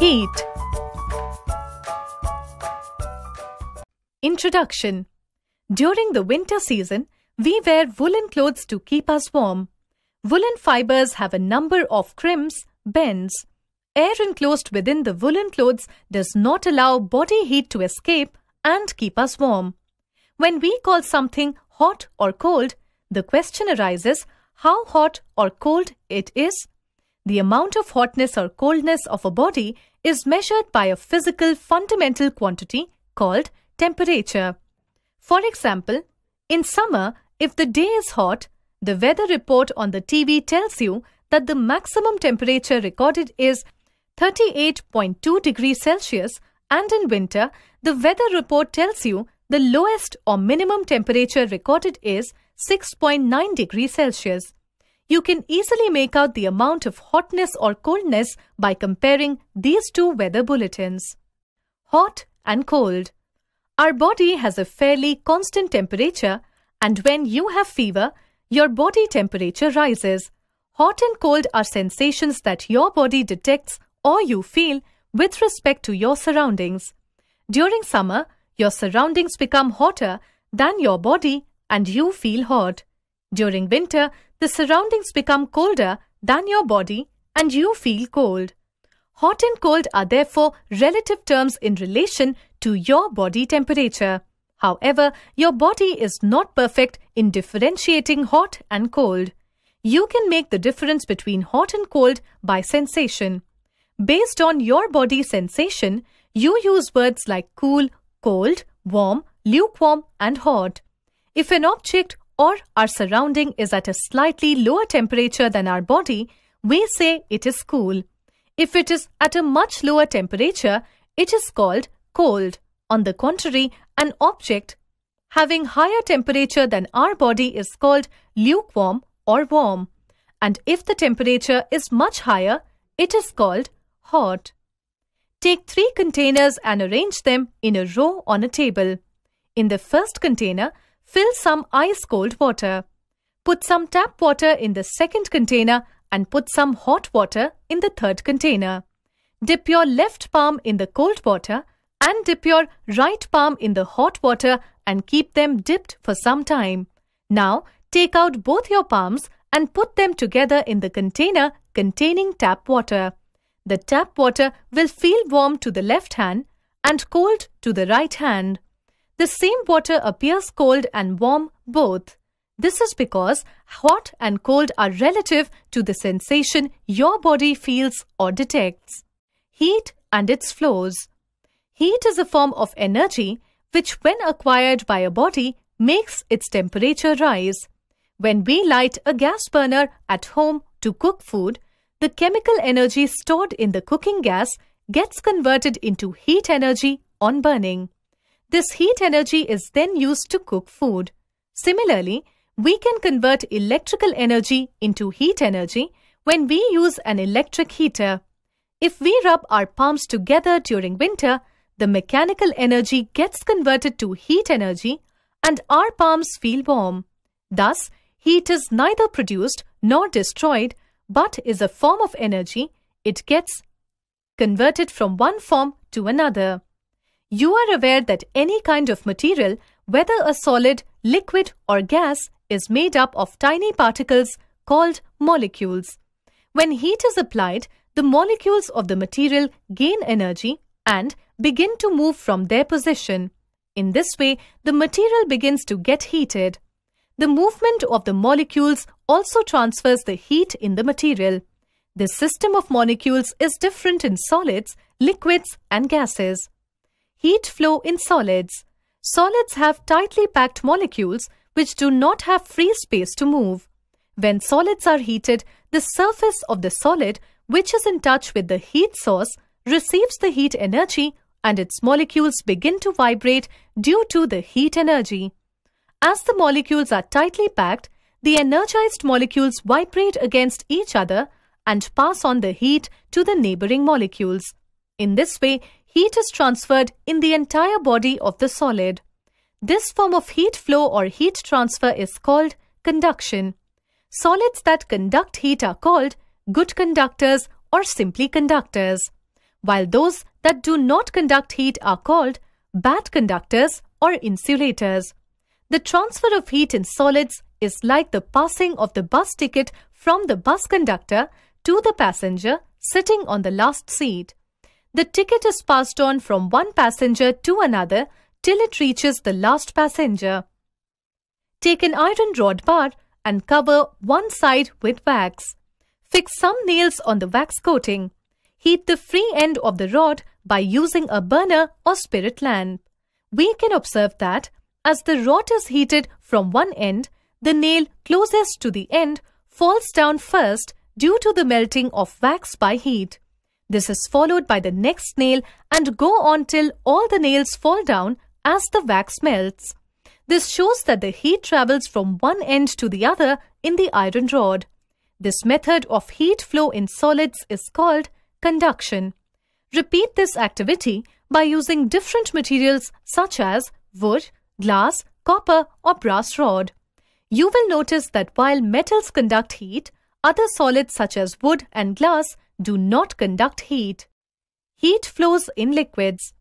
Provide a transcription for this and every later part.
Heat Introduction During the winter season, we wear woolen clothes to keep us warm. Woolen fibers have a number of crimps, bends. Air enclosed within the woolen clothes does not allow body heat to escape and keep us warm. When we call something hot or cold, the question arises how hot or cold it is. The amount of hotness or coldness of a body is measured by a physical fundamental quantity called temperature. For example, in summer, if the day is hot, the weather report on the TV tells you that the maximum temperature recorded is 38.2 degrees Celsius and in winter, the weather report tells you the lowest or minimum temperature recorded is 6.9 degrees Celsius. You can easily make out the amount of hotness or coldness by comparing these two weather bulletins. Hot and cold. Our body has a fairly constant temperature and when you have fever, your body temperature rises. Hot and cold are sensations that your body detects or you feel with respect to your surroundings. During summer, your surroundings become hotter than your body and you feel hot. During winter, the surroundings become colder than your body and you feel cold. Hot and cold are therefore relative terms in relation to your body temperature. However, your body is not perfect in differentiating hot and cold. You can make the difference between hot and cold by sensation. Based on your body sensation, you use words like cool, cold, warm, lukewarm, and hot. If an object or our surrounding is at a slightly lower temperature than our body, we say it is cool. If it is at a much lower temperature, it is called cold. On the contrary, an object having higher temperature than our body is called lukewarm or warm. And if the temperature is much higher, it is called hot. Take three containers and arrange them in a row on a table. In the first container, Fill some ice cold water. Put some tap water in the second container and put some hot water in the third container. Dip your left palm in the cold water and dip your right palm in the hot water and keep them dipped for some time. Now, take out both your palms and put them together in the container containing tap water. The tap water will feel warm to the left hand and cold to the right hand. The same water appears cold and warm both. This is because hot and cold are relative to the sensation your body feels or detects. Heat and its flows. Heat is a form of energy which, when acquired by a body, makes its temperature rise. When we light a gas burner at home to cook food, the chemical energy stored in the cooking gas gets converted into heat energy on burning. This heat energy is then used to cook food. Similarly, we can convert electrical energy into heat energy when we use an electric heater. If we rub our palms together during winter, the mechanical energy gets converted to heat energy and our palms feel warm. Thus, heat is neither produced nor destroyed but is a form of energy. It gets converted from one form to another. You are aware that any kind of material, whether a solid, liquid or gas, is made up of tiny particles called molecules. When heat is applied, the molecules of the material gain energy and begin to move from their position. In this way, the material begins to get heated. The movement of the molecules also transfers the heat in the material. This system of molecules is different in solids, liquids and gases. Heat flow in solids. Solids have tightly packed molecules which do not have free space to move. When solids are heated, the surface of the solid, which is in touch with the heat source, receives the heat energy and its molecules begin to vibrate due to the heat energy. As the molecules are tightly packed, the energized molecules vibrate against each other and pass on the heat to the neighboring molecules. In this way, heat is transferred in the entire body of the solid. This form of heat flow or heat transfer is called conduction. Solids that conduct heat are called good conductors or simply conductors. while those that do not conduct heat are called bad conductors or insulators. The transfer of heat in solids is like the passing of the bus ticket from the bus conductor to the passenger sitting on the last seat. The ticket is passed on from one passenger to another till it reaches the last passenger. Take an iron rod bar and cover one side with wax. Fix some nails on the wax coating. Heat the free end of the rod by using a burner or spirit lamp. We can observe that as the rod is heated from one end, the nail closest to the end falls down first due to the melting of wax by heat. This is followed by the next nail and go on till all the nails fall down as the wax melts. This shows that the heat travels from one end to the other in the iron rod. This method of heat flow in solids is called conduction. Repeat this activity by using different materials such as wood, glass, copper or brass rod. You will notice that while metals conduct heat, other solids such as wood and glass do not conduct heat. Heat flows in liquids.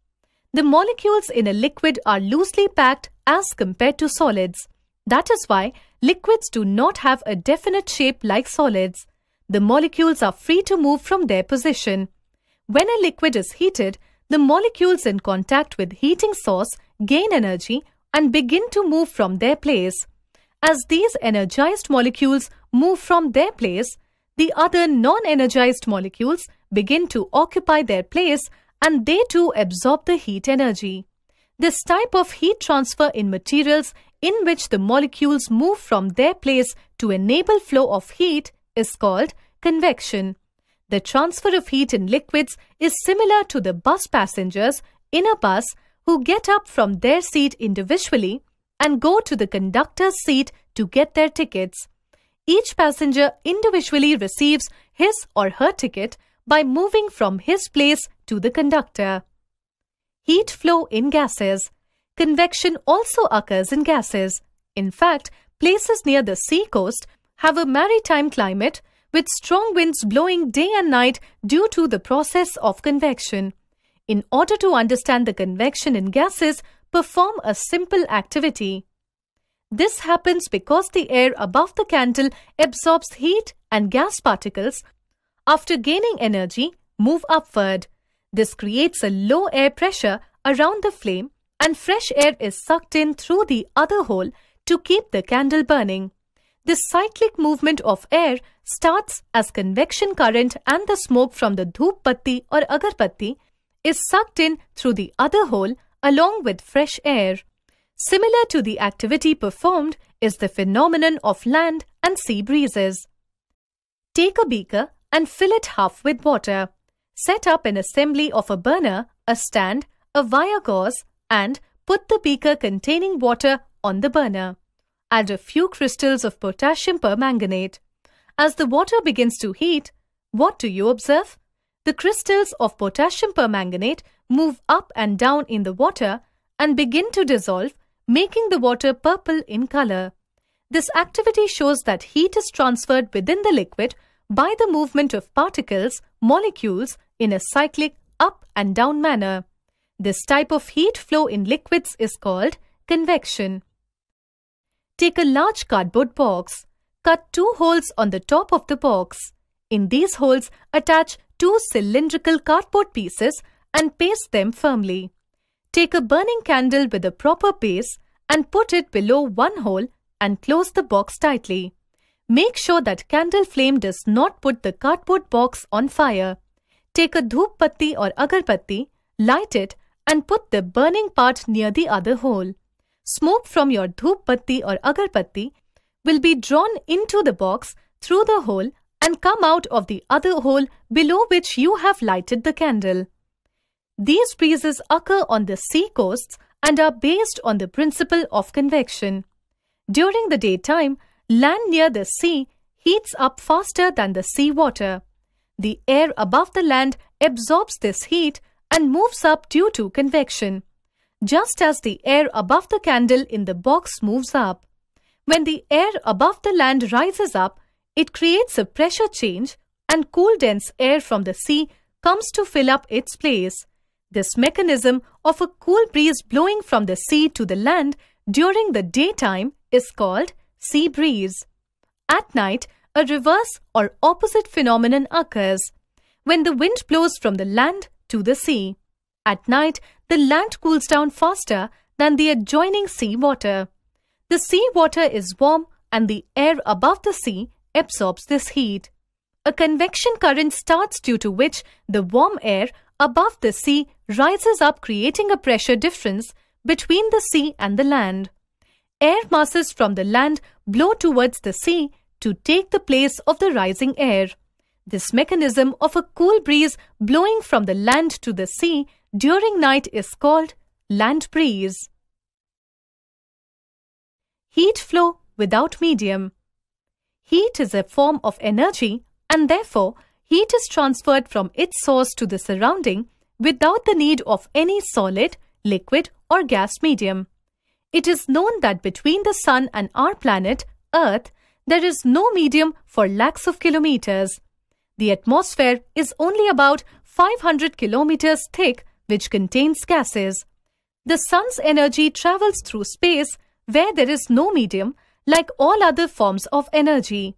The molecules in a liquid are loosely packed as compared to solids. That is why liquids do not have a definite shape like solids the molecules are free to move from their position. When a liquid is heated, the molecules in contact with heating source gain energy and begin to move from their place. As these energized molecules move from their place, the other non-energized molecules begin to occupy their place and they too absorb the heat energy. This type of heat transfer in materials in which the molecules move from their place to enable flow of heat is called convection. The transfer of heat in liquids is similar to the bus passengers in a bus who get up from their seat individually and go to the conductor's seat to get their tickets. Each passenger individually receives his or her ticket by moving from his place to the conductor. Heat flow in gases. Convection also occurs in gases. In fact, places near the sea coast have a maritime climate with strong winds blowing day and night due to the process of convection. In order to understand the convection in gases, perform a simple activity. This happens because the air above the candle absorbs heat and gas particles. After gaining energy, move upward. This creates a low air pressure around the flame and fresh air is sucked in through the other hole to keep the candle burning. This cyclic movement of air starts as convection current and the smoke from the dhoop batti or agarbatti is sucked in through the other hole along with fresh air. Similar to the activity performed is the phenomenon of land and sea breezes. Take a beaker and fill it half with water. Set up an assembly of a burner, a stand, a wire gauze and put the beaker containing water on the burner add a few crystals of potassium permanganate. As the water begins to heat, what do you observe? The crystals of potassium permanganate move up and down in the water and begin to dissolve, making the water purple in color. This activity shows that heat is transferred within the liquid by the movement of particles, molecules, in a cyclic up and down manner. This type of heat flow in liquids is called convection. Take a large cardboard box. Cut two holes on the top of the box. In these holes, attach two cylindrical cardboard pieces and paste them firmly. Take a burning candle with a proper base and put it below one hole and close the box tightly. Make sure that candle flame does not put the cardboard box on fire. Take a dhoop batti or agarbatti, light it and put the burning part near the other hole smoke from your dhoop batti or agarbatti will be drawn into the box through the hole and come out of the other hole below which you have lighted the candle. These breezes occur on the sea coasts and are based on the principle of convection. During the daytime, land near the sea heats up faster than the sea water. The air above the land absorbs this heat and moves up due to convection just as the air above the candle in the box moves up. When the air above the land rises up, it creates a pressure change and cool dense air from the sea comes to fill up its place. This mechanism of a cool breeze blowing from the sea to the land during the daytime is called sea breeze. At night, a reverse or opposite phenomenon occurs when the wind blows from the land to the sea. At night, the land cools down faster than the adjoining sea water. The sea water is warm and the air above the sea absorbs this heat. A convection current starts due to which the warm air above the sea rises up creating a pressure difference between the sea and the land. Air masses from the land blow towards the sea to take the place of the rising air. This mechanism of a cool breeze blowing from the land to the sea during night is called land breeze. Heat flow without medium. Heat is a form of energy and therefore heat is transferred from its source to the surrounding without the need of any solid, liquid or gas medium. It is known that between the Sun and our planet, Earth, there is no medium for lakhs of kilometers. The atmosphere is only about 500 kilometers thick which contains gases. The sun's energy travels through space where there is no medium like all other forms of energy.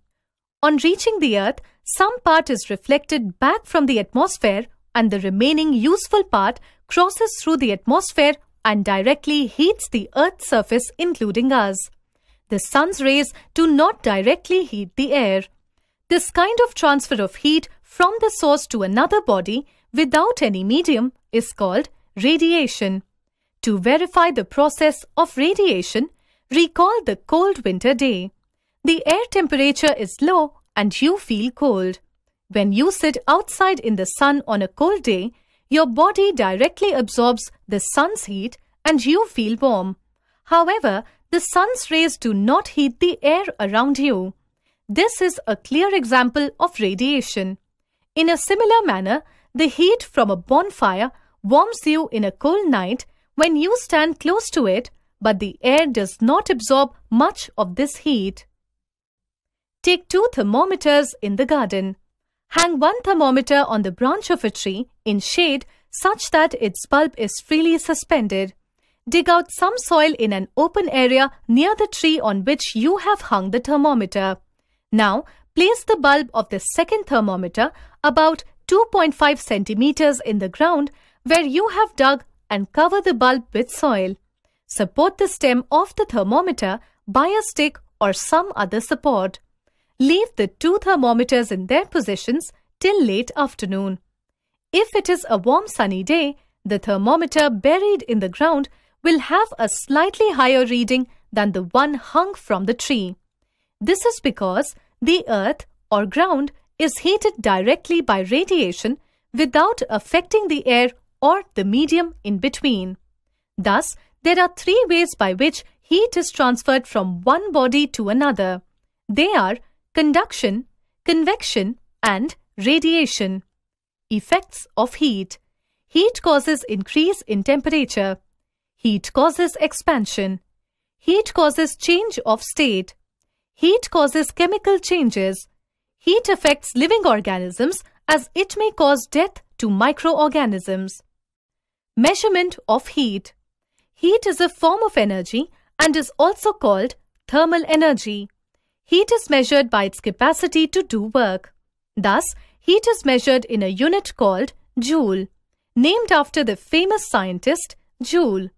On reaching the earth, some part is reflected back from the atmosphere and the remaining useful part crosses through the atmosphere and directly heats the earth's surface including us. The sun's rays do not directly heat the air. This kind of transfer of heat from the source to another body without any medium is called radiation. To verify the process of radiation, recall the cold winter day. The air temperature is low and you feel cold. When you sit outside in the sun on a cold day, your body directly absorbs the sun's heat and you feel warm. However, the sun's rays do not heat the air around you. This is a clear example of radiation. In a similar manner, the heat from a bonfire warms you in a cold night when you stand close to it, but the air does not absorb much of this heat. Take two thermometers in the garden. Hang one thermometer on the branch of a tree in shade such that its bulb is freely suspended. Dig out some soil in an open area near the tree on which you have hung the thermometer. Now, place the bulb of the second thermometer about 2.5 centimeters in the ground where you have dug and cover the bulb with soil. Support the stem of the thermometer by a stick or some other support. Leave the two thermometers in their positions till late afternoon. If it is a warm sunny day, the thermometer buried in the ground will have a slightly higher reading than the one hung from the tree. This is because the earth or ground is heated directly by radiation without affecting the air or the medium in between. Thus, there are three ways by which heat is transferred from one body to another. They are conduction, convection, and radiation. Effects of heat. Heat causes increase in temperature. Heat causes expansion. Heat causes change of state. Heat causes chemical changes. Heat affects living organisms as it may cause death to microorganisms. Measurement of heat. Heat is a form of energy and is also called thermal energy. Heat is measured by its capacity to do work. Thus, heat is measured in a unit called joule, named after the famous scientist Joule.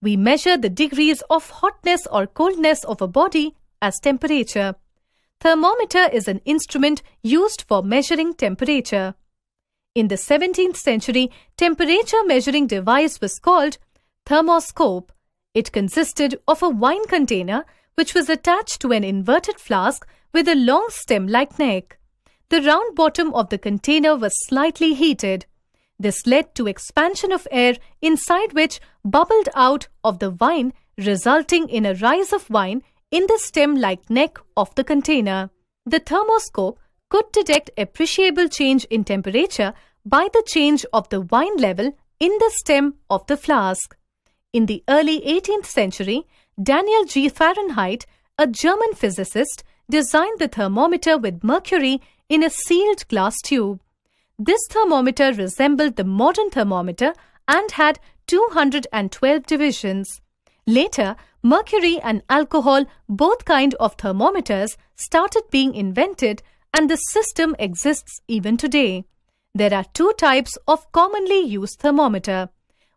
We measure the degrees of hotness or coldness of a body as temperature. Thermometer is an instrument used for measuring temperature. In the 17th century, temperature measuring device was called thermoscope. It consisted of a wine container which was attached to an inverted flask with a long stem-like neck. The round bottom of the container was slightly heated. This led to expansion of air inside which bubbled out of the wine resulting in a rise of wine in the stem-like neck of the container. The thermoscope could detect appreciable change in temperature by the change of the wine level in the stem of the flask. In the early 18th century, Daniel G. Fahrenheit, a German physicist, designed the thermometer with mercury in a sealed glass tube. this thermometer resembled the modern thermometer and had 212 divisions. Later, mercury and alcohol, both kind of thermometers, started being invented and the system exists even today. There are two types of commonly used thermometer.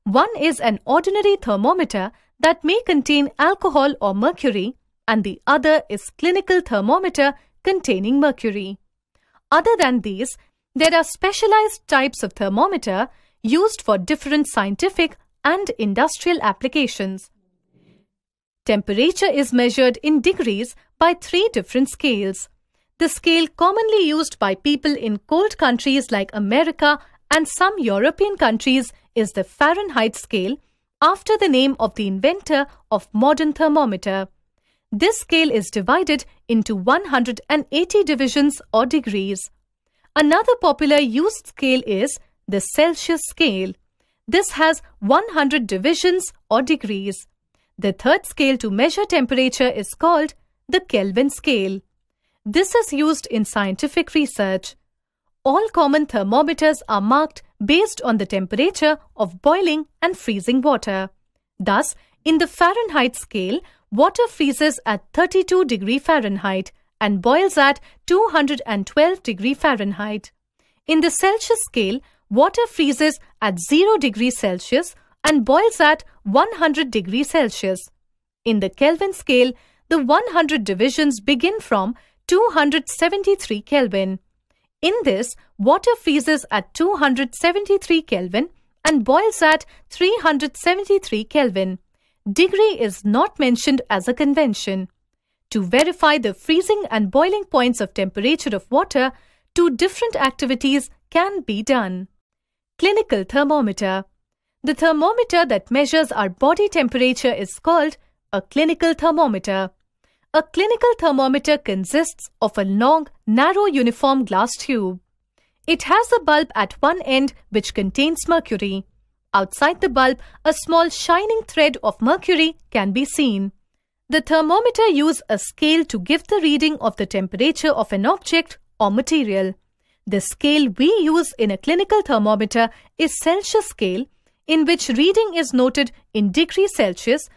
One is an ordinary thermometer that may contain alcohol or mercury and the other is clinical thermometer containing mercury. Other than these, there are specialized types of thermometer used for different scientific and industrial applications. Temperature is measured in degrees by three different scales. The scale commonly used by people in cold countries like America and some European countries is the Fahrenheit scale after the name of the inventor of modern thermometer. This scale is divided into 180 divisions or degrees. Another popular used scale is the Celsius scale. This has 100 divisions or degrees. The third scale to measure temperature is called the Kelvin scale. This is used in scientific research. All common thermometers are marked based on the temperature of boiling and freezing water. Thus, in the Fahrenheit scale, water freezes at 32 degree Fahrenheit and boils at 212 degree Fahrenheit. In the Celsius scale, water freezes at 0 degree Celsius and boils at 100 degree Celsius. In the Kelvin scale, the 100 divisions begin from 273 Kelvin. In this, water freezes at 273 Kelvin and boils at 373 Kelvin. Degree is not mentioned as a convention. To verify the freezing and boiling points of temperature of water, two different activities can be done. Clinical thermometer. The thermometer that measures our body temperature is called a clinical thermometer. A clinical thermometer consists of a long, narrow uniform glass tube. It has a bulb at one end which contains mercury. Outside the bulb, a small shining thread of mercury can be seen. The thermometer uses a scale to give the reading of the temperature of an object or material. The scale we use in a clinical thermometer is Celsius scale, in which reading is noted in degree Celsius,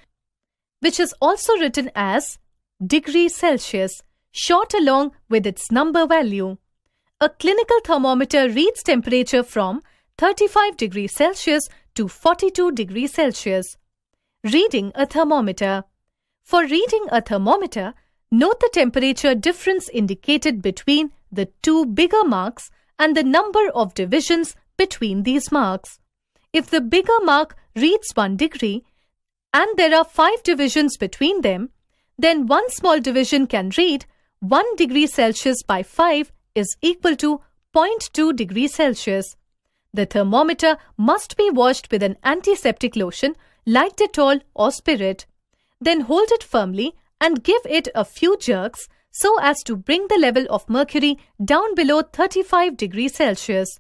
which is also written as degree Celsius, short along with its number value. A clinical thermometer reads temperature from 35 degrees Celsius to 42 degrees Celsius. Reading a thermometer. For reading a thermometer, note the temperature difference indicated between the two bigger marks and the number of divisions between these marks. If the bigger mark reads 1 degree and there are 5 divisions between them, then one small division can read 1 degree Celsius by 5 is equal to 0.2 degree Celsius. The thermometer must be washed with an antiseptic lotion like Dettol or spirit. Then hold it firmly and give it a few jerks so as to bring the level of mercury down below 35 degrees Celsius.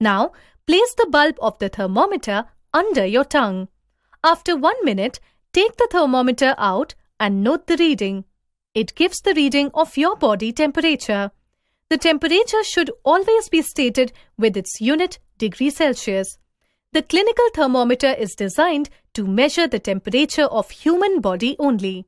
Now, place the bulb of the thermometer under your tongue. After one minute, take the thermometer out and note the reading. It gives the reading of your body temperature. The temperature should always be stated with its unit degree Celsius. The clinical thermometer is designed to measure the temperature of human body only.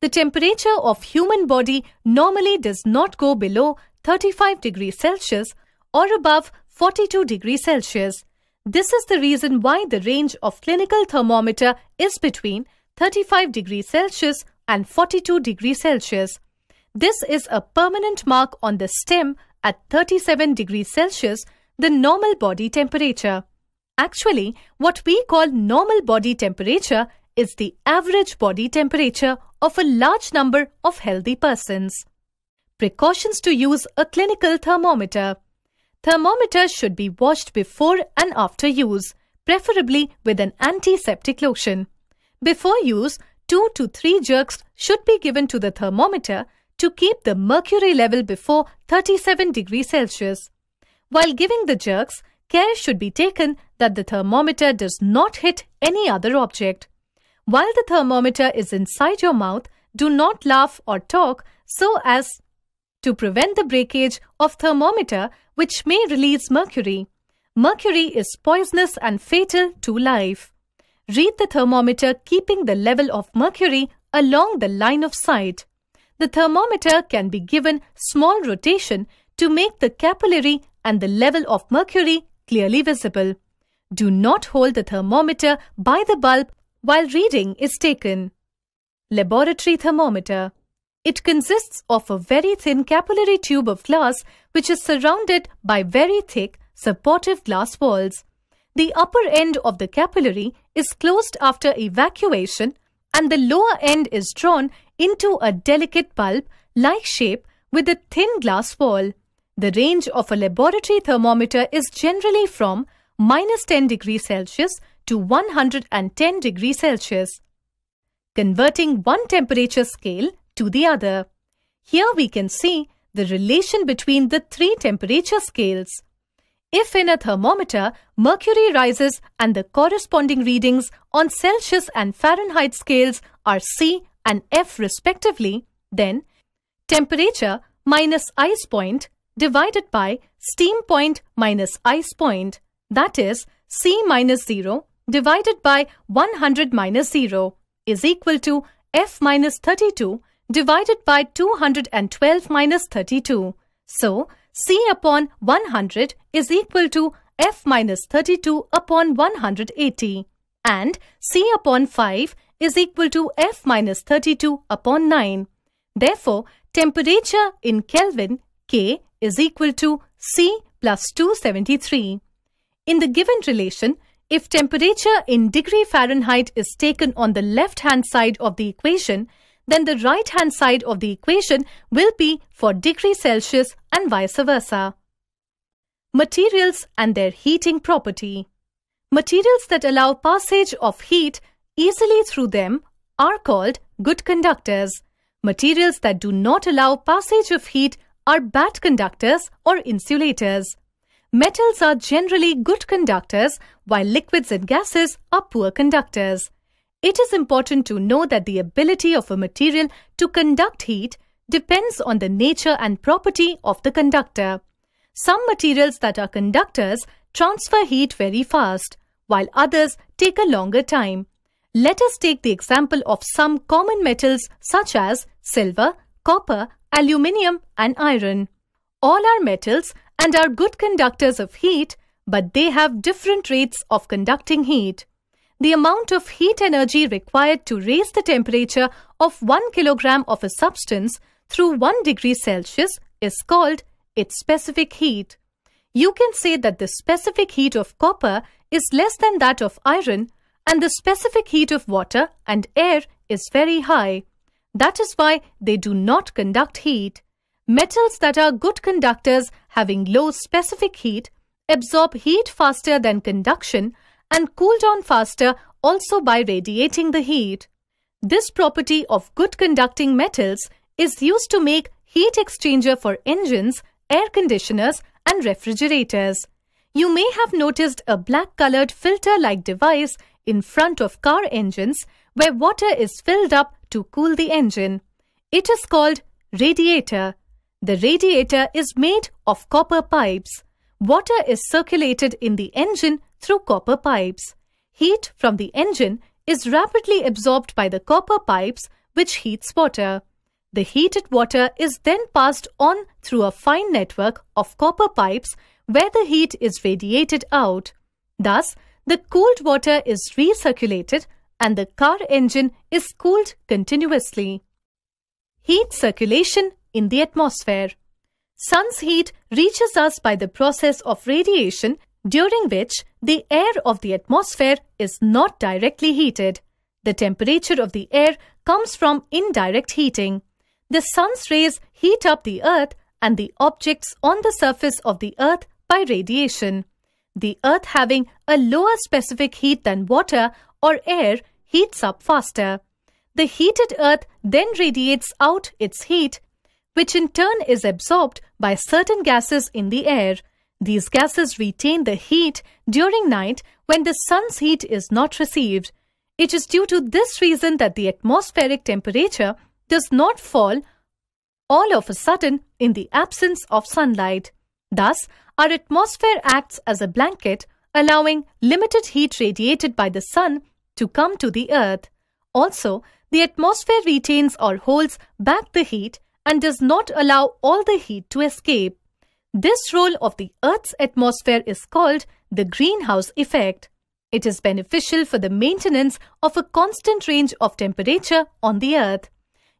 The temperature of human body normally does not go below 35 degrees Celsius or above 42 degrees Celsius. This is the reason why the range of clinical thermometer is between 35 degrees Celsius and 42 degrees Celsius. This is a permanent mark on the stem at 37 degrees Celsius, the normal body temperature. Actually, what we call normal body temperature is the average body temperature of a large number of healthy persons. Precautions to use a clinical thermometer. Thermometers should be washed before and after use, preferably with an antiseptic lotion. Before use, 2 to 3 jerks should be given to the thermometer to keep the mercury level before 37 degrees Celsius. While giving the jerks, care should be taken that the thermometer does not hit any other object. While the thermometer is inside your mouth, do not laugh or talk so as to prevent the breakage of thermometer which may release mercury. Mercury is poisonous and fatal to life. Read the thermometer keeping the level of mercury along the line of sight. The thermometer can be given small rotation to make the capillary and the level of mercury clearly visible. Do not hold the thermometer by the bulb while reading is taken. Laboratory thermometer. It consists of a very thin capillary tube of glass which is surrounded by very thick supportive glass walls. The upper end of the capillary is closed after evacuation and the lower end is drawn into a delicate bulb-like shape with a thin glass wall. The range of a laboratory thermometer is generally from minus 10 degrees Celsius to 110 degrees Celsius. Converting one temperature scale to the other. Here we can see the relation between the three temperature scales. If in a thermometer, mercury rises and the corresponding readings on Celsius and Fahrenheit scales are C and F respectively, then temperature minus ice point divided by steam point minus ice point, that is C minus 0 divided by 100 minus 0 is equal to F minus 32 divided by 212 minus 32. So, C upon 100 is equal to F minus 32 upon 180 and C upon 5 is equal to F minus 32 upon 9. Therefore, temperature in Kelvin K is equal to C plus 273. In the given relation, if temperature in degree Fahrenheit is taken on the left-hand side of the equation, then the right-hand side of the equation will be for degree Celsius and vice versa. Materials and their heating property. Materials that allow passage of heat easily through them are called good conductors. Materials that do not allow passage of heat are bad conductors or insulators. Metals are generally good conductors while liquids and gases are poor conductors. It is important to know that the ability of a material to conduct heat depends on the nature and property of the conductor. Some materials that are conductors transfer heat very fast, while others take a longer time. Let us take the example of some common metals such as silver, copper, aluminium and iron. All are metals and are good conductors of heat, but they have different rates of conducting heat. The amount of heat energy required to raise the temperature of 1 kilogram of a substance through 1 degree Celsius is called its specific heat. You can say that the specific heat of copper is less than that of iron and the specific heat of water and air is very high. That is why they do not conduct heat. Metals that are good conductors having low specific heat absorb heat faster than conduction and cool down faster also by radiating the heat. This property of good conducting metals is used to make heat exchanger for engines, air conditioners and refrigerators. You may have noticed a black colored filter-like device in front of car engines where water is filled up to cool the engine. It is called radiator. The radiator is made of copper pipes. Water is circulated in the engine through copper pipes. Heat from the engine is rapidly absorbed by the copper pipes which heats water. The heated water is then passed on through a fine network of copper pipes where the heat is radiated out. Thus, the cooled water is recirculated and the car engine is cooled continuously. Heat circulation in the atmosphere. Sun's heat reaches us by the process of radiation during which the air of the atmosphere is not directly heated. The temperature of the air comes from indirect heating. The sun's rays heat up the earth and the objects on the surface of the earth by radiation. The earth having a lower specific heat than water or air heats up faster. The heated earth then radiates out its heat, which in turn is absorbed by certain gases in the air. These gases retain the heat during night when the sun's heat is not received. It is due to this reason that the atmospheric temperature does not fall all of a sudden in the absence of sunlight. Thus, our atmosphere acts as a blanket, allowing limited heat radiated by the sun to come to the earth. Also, the atmosphere retains or holds back the heat and does not allow all the heat to escape. This role of the Earth's atmosphere is called the greenhouse effect. It is beneficial for the maintenance of a constant range of temperature on the Earth.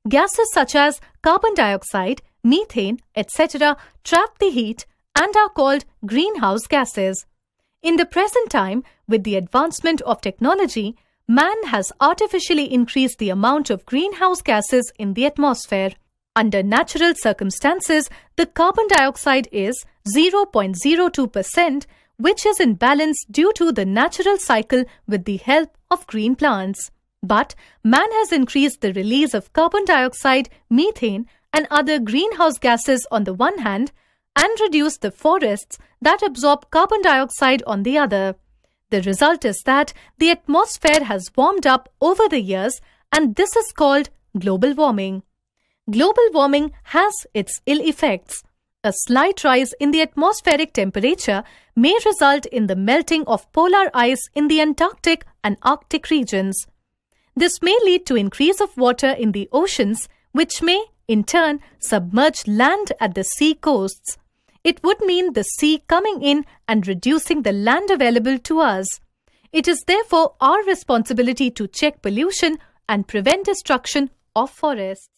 Gases such as carbon dioxide, methane, etc. trap the heat and are called greenhouse gases. In the present time, with the advancement of technology, man has artificially increased the amount of greenhouse gases in the atmosphere. Under natural circumstances, the carbon dioxide is 0.02%, which is in balance due to the natural cycle with the help of green plants. But man has increased the release of carbon dioxide, methane, and other greenhouse gases on the one hand, and reduced the forests that absorb carbon dioxide on the other. The result is that the atmosphere has warmed up over the years, and this is called global warming. Global warming has its ill effects. A slight rise in the atmospheric temperature may result in the melting of polar ice in the Antarctic and Arctic regions. This may lead to increase of water in the oceans, which may, in turn, submerge land at the sea coasts. It would mean the sea coming in and reducing the land available to us. It is therefore our responsibility to check pollution and prevent destruction of forests.